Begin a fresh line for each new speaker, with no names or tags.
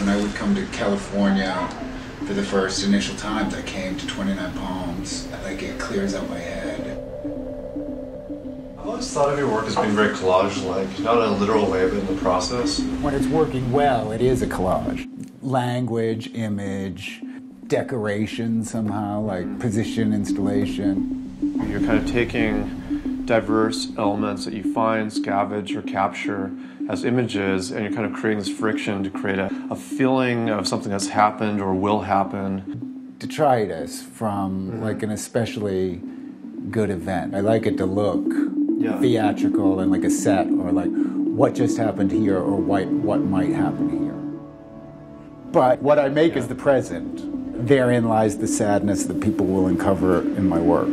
When I would come to California for the first initial times, I came to 29 Palms. Like it clears out my head.
I've always thought of your work as being very collage-like, not in a literal way, but in the process.
When it's working well, it is a collage. Language, image, decoration somehow, like position, installation.
You're kind of taking diverse elements that you find, scavenge, or capture as images, and you're kind of creating this friction to create a, a feeling of something that's happened or will happen.
Detritus from mm-hmm. like an especially good event. I like it to look
Yeah.
theatrical and like a set or like what just happened here or what, what might happen here. But what I make is the present. Therein lies the sadness that people will uncover in my work.